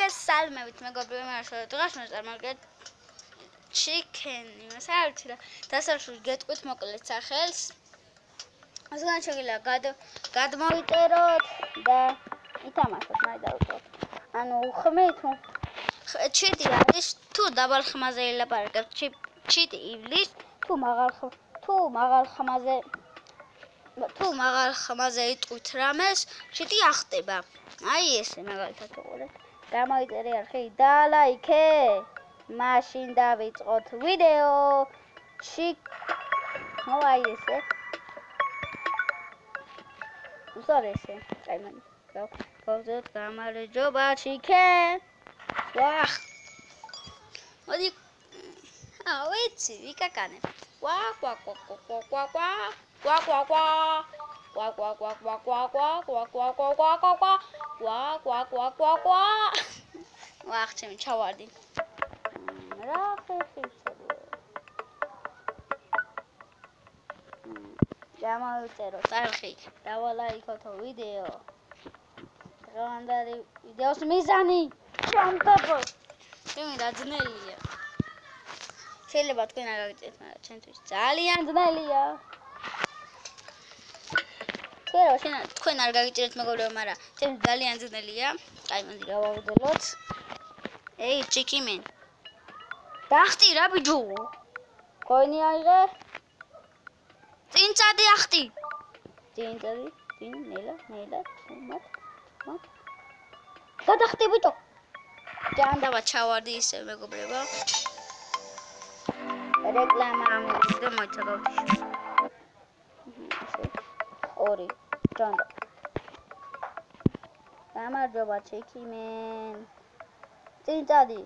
მოგესალმებით მეგობრებო მაშინ დღეს წარმოგეთ. ჩიკენი მასალჩი და დასაშვი გეტყვით მოკლედ სახელს. ასგან შეგიძლია გადმოვიწეროთ და ითამაშოთ მაი დავუწყოთ ანუ ხმით ჩიტი არის თუ დაბალ ხმაზე ელაპარაკებ ჩიტი ივლის თუ მაღალ თუ მაღალ ხმაზე თუ მაღალ ხმაზე იტყვით რამეს ჩიტი ახტება აი ესე მაგალითად უყურეთ გამოიწერე არხი და ლაიქე მაშინ დავიწყოთ ვიდეო ჩიკ ნუ აი ესე უსარ ესე აი მან გავხდეთ გამარჯობა ჩიკე ვახ მოდი აა ვიცი ვიკაკანე ვა ვა ვა ვა ვა ვა ვა ვა ვა კვა კვა კვა კვა კვა კვა კვა კვა კვა კვა კვა კვა კვა კვა კვა კვა. ვახ ჩემი ჩავარდი რა ხეხიცო გამოვიწერო წარხი დავალაიქოთო ვიდეო დღევანდელი ვიდეოს მიზანი ჩამტაბო ჩემი რა ძნელია შეიძლება თქვენ არ გაგიწევთ მაგრამ ჩემთვის ძალიან ძნელია თქვენ რა შენ თქვენ არ გაგიჭირეთ მეგობრებო, მაგრამ ჩემ ძალიან ძნელია. აი, მანდ გავავდელოთ. ეი, ჩიკიმენ. დახტი რა ბიჯო? გონი აიღე. წინ წადი ახტი. წინ წადი, წინ ნელა, ნელა, მოთ, მოთ. გადახტი ბიჯო. ჯანდავა ჩავარდი ისე მეგობრებო. რეკლამა ამოგვიდა მოიცადოთ. ისე 2 ჯანდო გამარჯობა ჩეკიმენ წინ წადი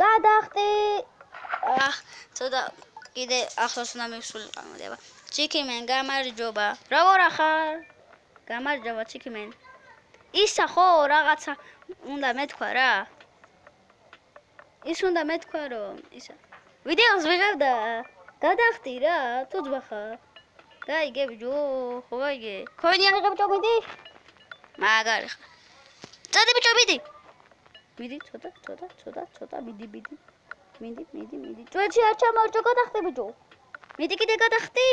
გადახტი. აჰ ცოტა კიდე ახლოს უნდა მივსულიყავ მოდება ჩიკიმენ გამარჯობა. როგორ ახარ? გამარჯობა ჩიკიმენ ისა ხო რაღაცა უნდა მეთქვა რა. ის უნდა მეთქვა რომ ისა. ვიდეოს ვიღებ და გადახტი რა თუ ძბახარ გაიგე ბიჭო ხო გაიგე ქონი აღიღე ბიჭო მიდი მაგარი ხა წადი ბიჭო მიდი მიდი ცოტა ცოტა ცოტა ცოტა მიდი მიდი მიდი მიდი მიდი წვეჩი არ ჩამოვჭო გადახტი ბიჭო. მიდი კიდე გადახტი?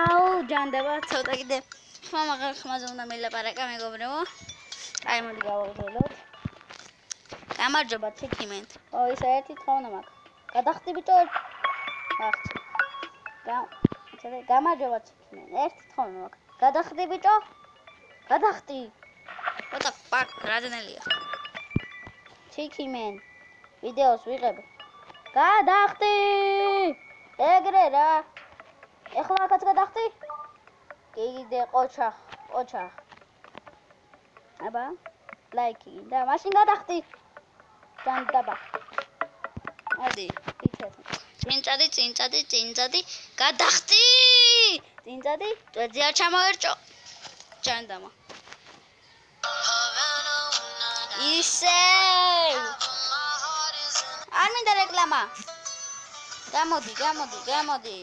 აუ ჯანდაბა ცოტა კიდე. ხმა მაგარ ხმაზე უნდა მელაპარაკა მეგობრებო. აი მოდი გავაგრძელოთ. გამარჯობა ჩიქიმენ ო ის ერთი თხოვნა მაქვს. გადახტი ბიჭო? ახ გა ჩადე გამარჯობა ჩიქიმენ ერთი თხოვნა მაქვს გადახდი ბიჭო? გადახდი. ოტა პაკ რადენელია ჩიქიმენ ვიდეოს ვიღებ. გადახდი! ეგრე რა. ეხლა აქაც გადახდი? კიდე ყოჩა ყოჩა. აბა ლაიკი და მაშინ გადახდი. ჯანდაბა ადი იქეთ წინწადი წინწადი წინწადი გადახტი! წინწადი წეძია ჩამოერჭო ჯანდამა ისე! არ მინდა რეკლამა. გამოდი გამოდი გამოდი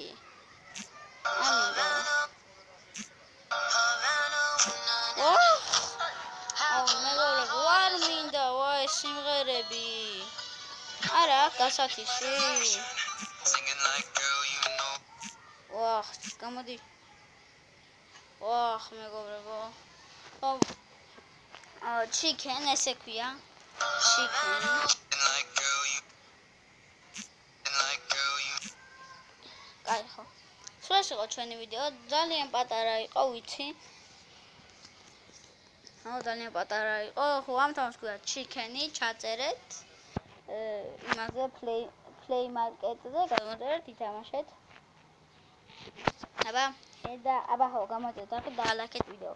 არ მინდა. აუ მეგობრებო არ მინდა ვაი სიმღერები. არა გასათიში ვახ, გამოდი. ვახ, მეგობრებო. ო აა chicken ესე ქვია. chicken. კაი ხო. სულ ეს იყო ჩვენი ვიდეო, ძალიან პატარა იყო, ვიცი. აუ ძალიან პატარა იყო. ხო, ამ თავს ქვია chicken-ი, ჩაწერეთ. იმაზე play play market-ზე გამოწერეთ, ითამაშეთ. ابا إيه ده هو جامد يتقضى على كتب ده